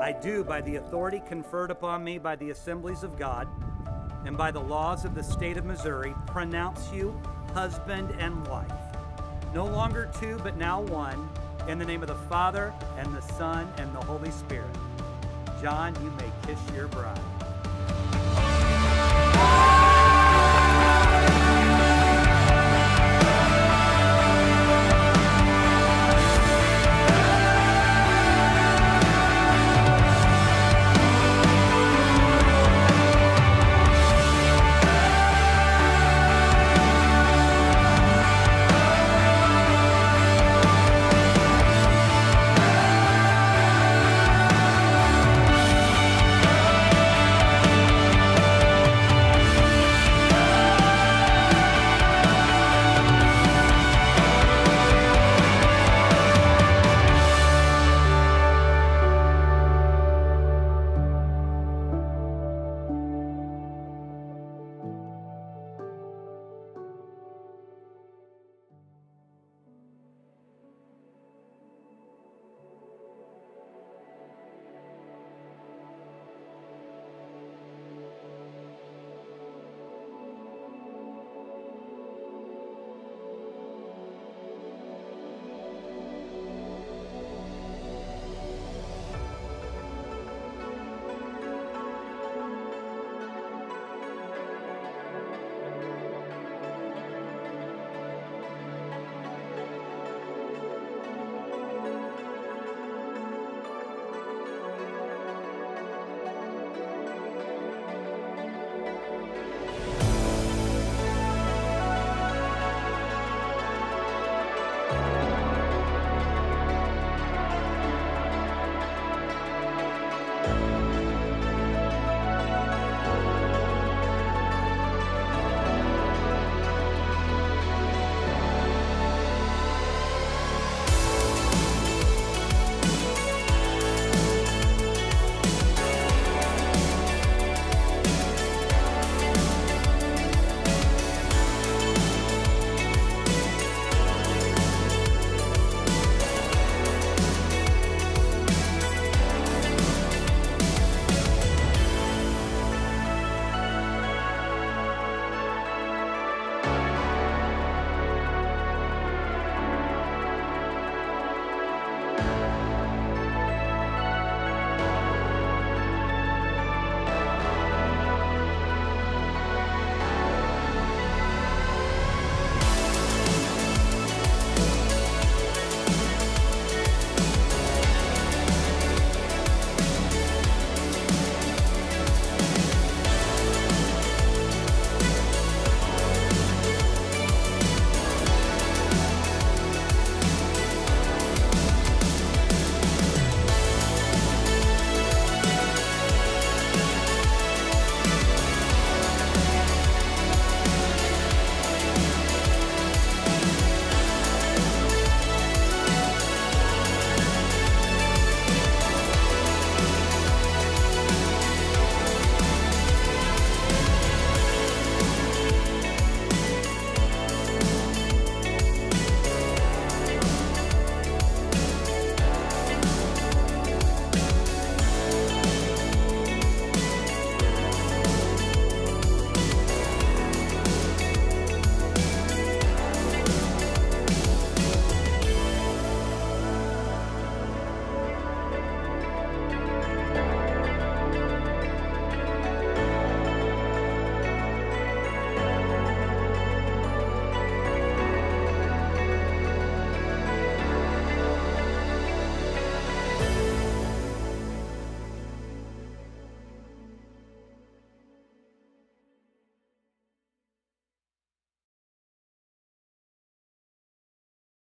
I do, by the authority conferred upon me by the assemblies of God and by the laws of the state of Missouri, pronounce you husband and wife. No longer two, but now one, in the name of the Father, and the Son, and the Holy Spirit. John, you may kiss your bride.